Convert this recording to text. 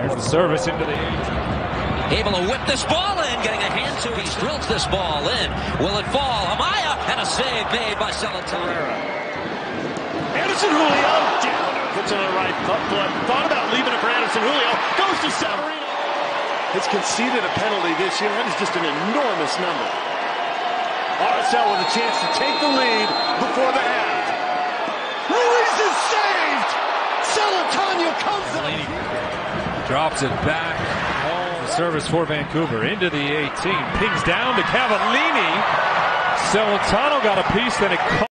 There's the service into the eight. Able to whip this ball in, getting a hand to. it. He drills this ball in. Will it fall? Amaya and a save made by Celentano. Anderson Julio down. Puts it on the right foot. Thought about leaving it for Anderson Julio. Goes to Savarino. Has conceded a penalty this year. That is just an enormous number. RSL with a chance to take the lead before the Celentano comes up. Drops it back. The service for Vancouver into the 18. Pings down to Cavallini. Celentano got a piece, then it.